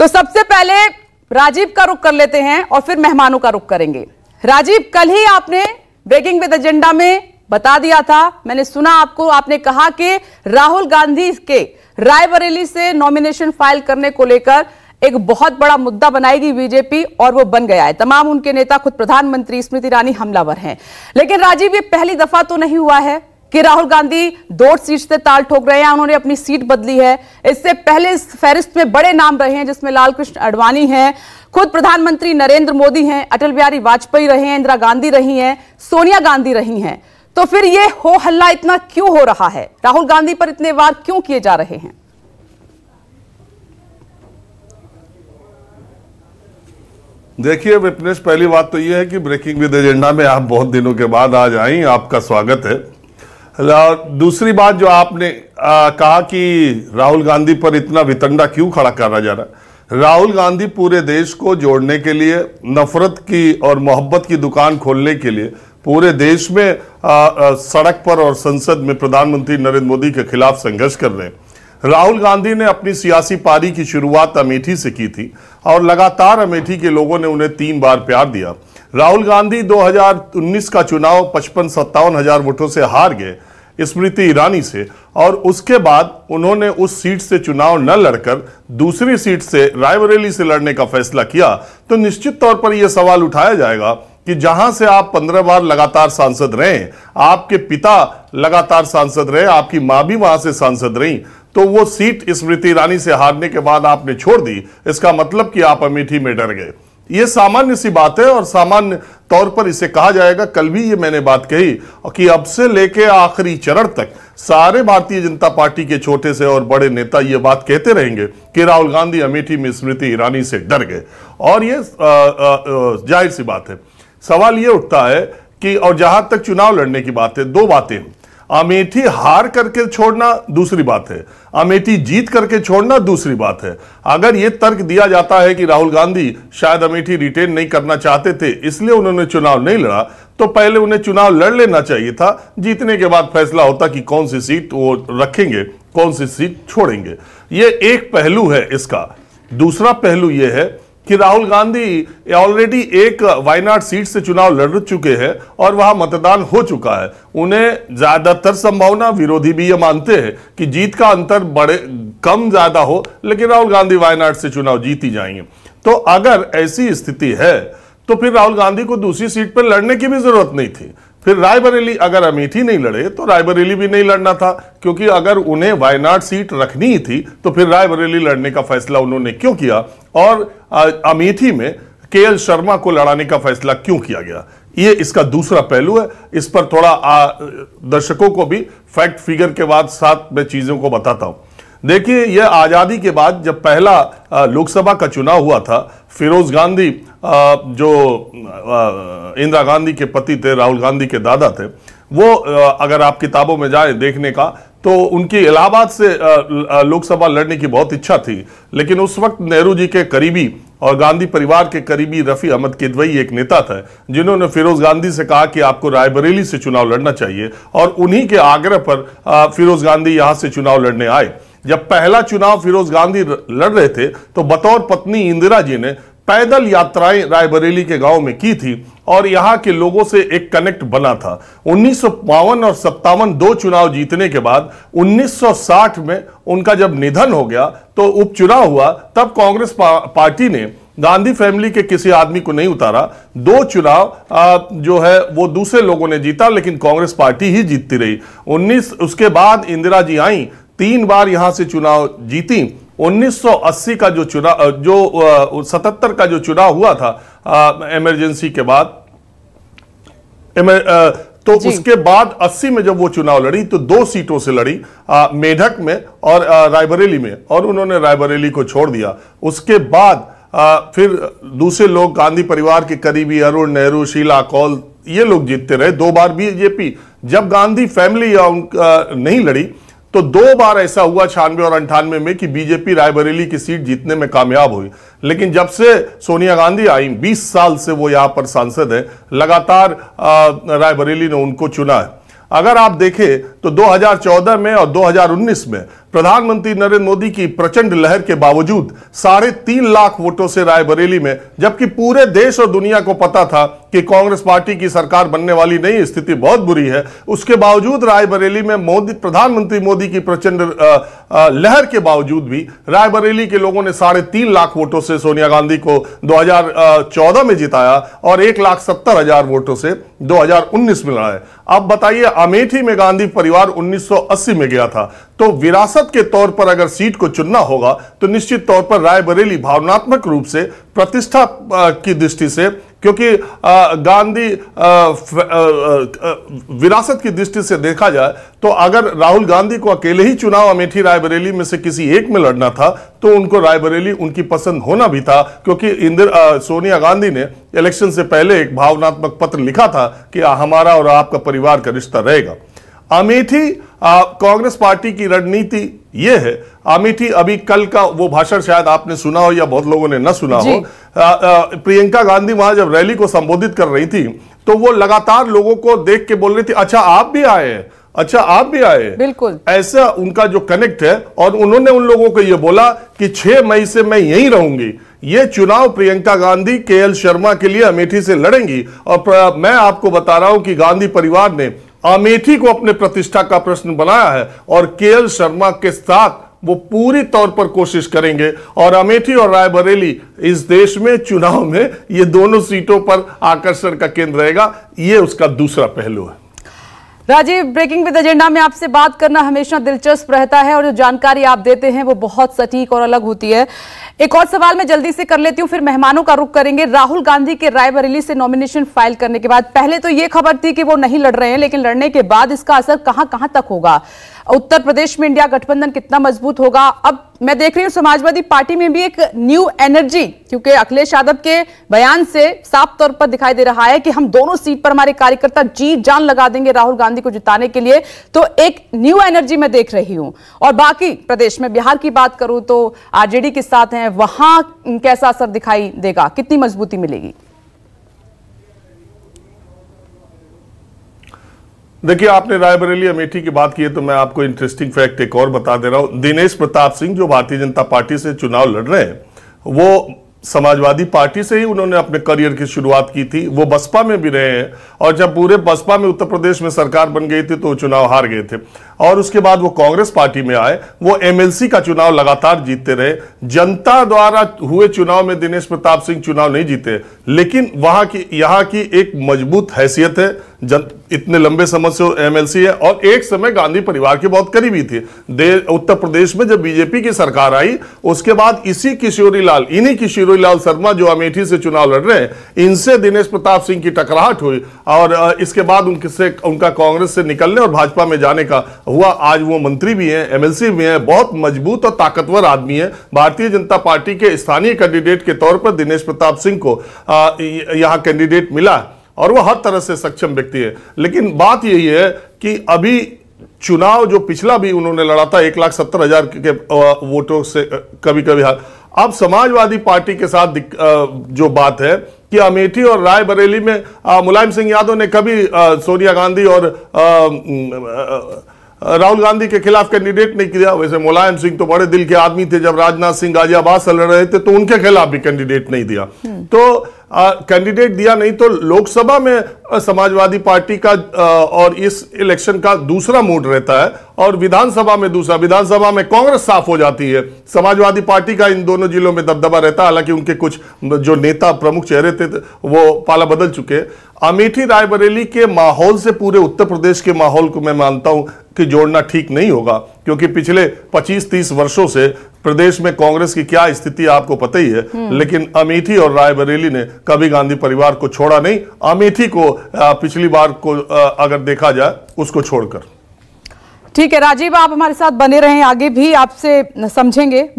तो सबसे पहले राजीव का रुख कर लेते हैं और फिर मेहमानों का रुख करेंगे। राजीव, कल ही आपने ब्रेकिंग विद एजेंडा में बता दिया था। मैंने सुना आपको, आपने कहा कि राहुल गांधी के रायबरेली से नॉमिनेशन फ़ाइल करने को लेकर एक बहुत बड़ा मुद्दा बनाएगी बीजेपी और वो बन गया है। तमाम उनके नेता, खुद प्रधानमंत्री स्मृति ईरानी हमलावर हैं। लेकिन राजीव, ये पहली दफ़ा तो नहीं हुआ है। कि राहुल गांधी दो सीट से ताल ठोक रहे हैं, उन्होंने अपनी सीट बदली है। इससे पहले इस फहरिस्त में बड़े नाम रहे हैं, जिसमें लालकृष्ण अडवाणी हैं। खुद प्रधानमंत्री नरेंद्र मोदी हैं, अटल बिहारी वाजपेयी रहे हैं, इंदिरा गांधी रही हैं, सोनिया गांधी रही हैं। तो फिर ये हो हल्ला इतना क्यों हो रहा है? राहुल गांधी पर इतने वार क्यों किए जा रहे हैं? देखिए, विपनेश, पहली बात तो यह है कि ब्रेकिंग विद एजेंडा में आप बहुत दिनों के बाद आज आई, आपका स्वागत है। दूसरी बात जो आपने आ, कहा कि राहुल गांधी पर इतना वितंडा क्यों खड़ा करा जा रहा है? राहुल गांधी पूरे देश को जोड़ने के लिए नफरत की और मोहब्बत की दुकान खोलने के लिए पूरे देश में आ, आ, सड़क पर और संसद में प्रधानमंत्री नरेंद्र मोदी के खिलाफ संघर्ष कर रहे हैं। राहुल गांधी ने अपनी सियासी पारी की शुरुआत अमेठी से की थी और लगातार अमेठी के लोगों ने उन्हें तीन बार प्यार दिया। राहुल गांधी 2019 का चुनाव पचपन सत्तावन हज़ार वोटों से हार गए स्मृति ईरानी से और उसके बाद उन्होंने उस सीट से चुनाव न लड़कर दूसरी सीट से रायबरेली से लड़ने का फैसला किया। तो निश्चित तौर पर यह सवाल उठाया जाएगा कि जहाँ से आप पंद्रह बार लगातार सांसद रहे, आपके पिता लगातार सांसद रहे, आपकी माँ भी वहाँ से सांसद रही तो वो सीट स्मृति ईरानी से हारने के बाद आपने छोड़ दी। इसका मतलब कि आप अमेठी में डर गए। ये सामान्य सी बात है और सामान्य तौर पर इसे कहा जाएगा, कल भी ये मैंने बात कही कि अब से लेके आखिरी चरण तक सारे भारतीय जनता पार्टी के छोटे से और बड़े नेता ये बात कहते रहेंगे कि राहुल गांधी, अमेठी में स्मृति ईरानी से डर गए। और ये ज़ाहिर सी बात है, सवाल ये उठता है कि, और जहाँ तक चुनाव लड़ने की बात है, दो बातें अमेठी हार करके छोड़ना दूसरी बात है। अमेठी जीत करके छोड़ना दूसरी बात है। अगर ये तर्क दिया जाता है कि राहुल गांधी शायद अमेठी रिटेन नहीं करना चाहते थे, इसलिए उन्होंने चुनाव नहीं लड़ा तो पहले उन्हें चुनाव लड़ लेना चाहिए था। जीतने के बाद फैसला होता कि कौन सी सीट वो रखेंगे, कौन सी सीट छोड़ेंगे। ये एक पहलू है इसका। दूसरा पहलू यह है कि राहुल गांधी ऑलरेडी एक वायनाड सीट से चुनाव लड़ चुके हैं और वहाँ मतदान हो चुका है। उन्हें ज़्यादातर संभावना, विरोधी भी ये मानते हैं कि जीत का अंतर बड़े, कम ज़्यादा हो, लेकिन राहुल गांधी वायनाड से चुनाव जीत ही जाएँगे। तो अगर ऐसी स्थिति है तो फिर राहुल गांधी को दूसरी सीट पर लड़ने की भी ज़रूरत नहीं थी। फिर रायबरेली अगर अमेठी नहीं लड़े तो रायबरेली भी नहीं लड़ना था, क्योंकि अगर उन्हें वायनाड सीट रखनी ही थी तो फिर रायबरेली लड़ने का फैसला उन्होंने क्यों किया? और अमेठी में के शर्मा को लड़ाने का फैसला क्यों किया गया? ये इसका दूसरा पहलू है। इस पर थोड़ा आ, दर्शकों को भी फैक्ट फिगर के बाद साथ में चीज़ों को बताता हूँ। देखिए यह आज़ादी के बाद जब पहला लोकसभा का चुनाव हुआ था फिरोज गांधी आ, जो इंदिरा गांधी के पति थे राहुल गांधी के दादा थे वो अगर आप किताबों में जाएँ देखने का तो उनकी इलाहाबाद से लोकसभा लड़ने की बहुत इच्छा थी। लेकिन उस वक्त नेहरू जी के करीबी और गांधी परिवार के करीबी रफी अहमद किदवई एक नेता था, जिन्होंने फिरोज गांधी से कहा कि आपको रायबरेली से चुनाव लड़ना चाहिए और उन्हीं के आग्रह पर फिरोज गांधी यहाँ से चुनाव लड़ने आए। जब पहला चुनाव फिरोज गांधी लड़ रहे थे तो बतौर पत्नी इंदिरा जी ने पैदल यात्राएँ रायबरेली के गाँव में की थी और यहाँ के लोगों से एक कनेक्ट बना था। उन्नीस सौ बावन और सत्तावन दो चुनाव जीतने के बाद 1960 में उनका जब निधन हो गया तो उपचुनाव हुआ तब कांग्रेस पा, पार्टी ने गांधी फैमिली के किसी आदमी को नहीं उतारा। दो चुनाव जो है वो दूसरे लोगों ने जीता लेकिन कांग्रेस पार्टी ही जीतती रही। 19 उसके बाद इंदिरा जी आई तीन बार यहाँ से चुनाव जीती। 1980 का जो चुनाव जो सतहत्तर का जो चुनाव हुआ था इमरजेंसी के बाद तो उसके बाद 80 में जब वो चुनाव लड़ी तो दो सीटों से लड़ी मेढक में और रायबरेली में और उन्होंने रायबरेली को छोड़ दिया। उसके बाद आ, फिर दूसरे लोग गांधी परिवार के करीबी अरुण नेहरू शीला कौल ये लोग जीतते रहे दो बार बीजेपी जब गांधी फैमिली नहीं लड़ी तो दो बार ऐसा हुआ छियानवे और अंठानवे में कि बीजेपी रायबरेली की सीट जीतने में कामयाब हुई। लेकिन जब से सोनिया गांधी आई 20 साल से वो यहाँ पर सांसद है, लगातार रायबरेली ने उनको चुना है। अगर आप देखें तो 2014 में और 2019 में प्रधानमंत्री नरेंद्र मोदी की प्रचंड लहर के बावजूद साढ़े तीन लाख वोटों से रायबरेली में, जबकि पूरे देश और दुनिया को पता था कि कांग्रेस पार्टी की सरकार बनने वाली नहीं स्थिति बहुत बुरी है। उसके बावजूद रायबरेली में मोदी, प्रधानमंत्री मोदी की प्रचंड लहर के बावजूद भी रायबरेली के लोगों ने साढ़े तीन लाख वोटों से सोनिया गांधी को 2014 में जिताया और एक लाख सत्तर हज़ार वोटों से 2019 में लड़ा है। अब बताइए अमेठी में गांधी परिवार 1980 में गया था। तो विरासत के तौर पर अगर सीट को चुनना होगा तो निश्चित तौर पर रायबरेली भावनात्मक रूप से प्रतिष्ठा की दृष्टि से, क्योंकि गांधी विरासत की दृष्टि से देखा जाए तो अगर राहुल गांधी को अकेले ही चुनाव अमेठी रायबरेली में से किसी एक में लड़ना था तो उनको रायबरेली उनकी पसंद होना भी था, क्योंकि इंदिरा सोनिया गांधी ने इलेक्शन से पहले एक भावनात्मक पत्र लिखा था कि हमारा और आपका परिवार का रिश्ता रहेगा। अमेठी कांग्रेस पार्टी की रणनीति यह है। अमेठी अभी कल का वो भाषण शायद आपने सुना हो या बहुत लोगों ने न सुना हो। प्रियंका गांधी वहाँ जब रैली को संबोधित कर रही थी तो वो लगातार लोगों को देख के बोल रही थी अच्छा आप भी आए अच्छा आप भी आए बिल्कुल। ऐसा उनका जो कनेक्ट है और उन्होंने उन लोगों को यह बोला कि 6 मई से मैं यहीं रहूँगी। ये चुनाव प्रियंका गांधी के एल शर्मा के लिए अमेठी से लड़ेंगी। और मैं आपको बता रहा हूँ कि गांधी परिवार ने अमेठी को अपने प्रतिष्ठा का प्रश्न बनाया है और के शर्मा के साथ वो पूरी तौर पर कोशिश करेंगे। और अमेठी और रायबरेली इस देश में, चुनाव में, ये दोनों सीटों पर आकर्षण का केंद्र रहेगा। ये उसका दूसरा पहलू है। राजीव ब्रेकिंग विद एजेंडा में आपसे बात करना हमेशा दिलचस्प रहता है और जो जानकारी आप देते हैं वो बहुत सटीक और अलग होती है। एक और सवाल मैं जल्दी से कर लेती हूँ, फिर मेहमानों का रुख करेंगे। राहुल गांधी के रायबरेली से नॉमिनेशन फ़ाइल करने के बाद, पहले तो ये खबर थी कि वो नहीं लड़ रहे हैं, लेकिन लड़ने के बाद इसका असर कहाँ कहाँ तक होगा? उत्तर प्रदेश में इंडिया गठबंधन कितना मज़बूत होगा? अब मैं देख रही हूँ समाजवादी पार्टी में भी एक न्यू एनर्जी क्योंकि अखिलेश यादव के बयान से साफ़ तौर पर दिखाई दे रहा है कि हम दोनों सीट पर हमारे कार्यकर्ता जी जान लगा देंगे राहुल गांधी को जिताने के लिए। तो एक न्यू एनर्जी मैं देख रही हूँ। और बाकी प्रदेश में बिहार की बात करूँ तो आरजेडी के साथ हैं, वहाँ कैसा असर दिखाई देगा? कितनी मजबूती मिलेगी? देखिए, आपने रायबरेली अमेठी की बात की है तो मैं आपको इंटरेस्टिंग फैक्ट एक और बता दे रहा हूँ। दिनेश प्रताप सिंह, जो भारतीय जनता पार्टी से चुनाव लड़ रहे हैं, वो समाजवादी पार्टी से ही उन्होंने अपने करियर की शुरुआत की थी। वो बसपा में भी रहे हैं, और जब पूरे बसपा में उत्तर प्रदेश में सरकार बन गई थी तो वो चुनाव हार गए थे। और उसके बाद वो कांग्रेस पार्टी में आए, वो एमएलसी का चुनाव लगातार जीतते रहे। जनता द्वारा हुए चुनाव में दिनेश प्रताप सिंह चुनाव नहीं जीते, लेकिन वहाँ की, यहाँ की एक मज़बूत हैसियत है। जन, इतने लंबे समय से एमएलसी है और एक समय गांधी परिवार के बहुत करीबी थे। उत्तर प्रदेश में जब बीजेपी की सरकार आई, उसके बाद इसी किशोरी लाल इन्हीं किशोरी लाल शर्मा जो अमेठी से चुनाव लड़ रहे हैं, इनसे दिनेश प्रताप सिंह की टकराहट हुई और इसके बाद उनसे उनका कांग्रेस से निकलने और भाजपा में जाने का हुआ। आज वो मंत्री भी हैं एमएलसी भी हैं, बहुत मज़बूत और ताकतवर आदमी है। भारतीय जनता पार्टी के स्थानीय कैंडिडेट के तौर पर दिनेश प्रताप सिंह को यहाँ कैंडिडेट मिला। और वो हर तरह से सक्षम व्यक्ति है। लेकिन बात यही है कि अभी चुनाव जो पिछला भी उन्होंने लड़ा था एक लाख सत्तर हज़ार के वोटों से कभी कभी हार। अब समाजवादी पार्टी के साथ जो बात है कि अमेठी और रायबरेली में मुलायम सिंह यादव ने कभी सोनिया गांधी और राहुल गांधी के खिलाफ कैंडिडेट नहीं किया। वैसे मुलायम सिंह तो बड़े दिल के आदमी थे। जब राजनाथ सिंह गाजियाबाद से लड़ रहे थे तो उनके खिलाफ भी कैंडिडेट नहीं दिया। हम्म। तो कैंडिडेट दिया नहीं तो लोकसभा में समाजवादी पार्टी का आ, और इस इलेक्शन का दूसरा मूड रहता है और विधानसभा में दूसरा। विधानसभा में कांग्रेस साफ़ हो जाती है। समाजवादी पार्टी का इन दोनों जिलों में दबदबा रहता है। हालाँकि उनके कुछ जो नेता प्रमुख चेहरे थे वो पाला बदल चुके अमेठी रायबरेली के माहौल से पूरे उत्तर प्रदेश के माहौल को मैं मानता हूँ कि जोड़ना ठीक नहीं होगा क्योंकि पिछले 25-30 वर्षों से प्रदेश में कांग्रेस की क्या स्थिति आपको पता ही है हम्म। लेकिन अमेठी और रायबरेली ने कभी गांधी परिवार को छोड़ा नहीं। अमेठी को पिछली बार को अगर देखा जाए उसको छोड़कर। ठीक है राजीव आप हमारे साथ बने रहें आगे भी आपसे समझेंगे।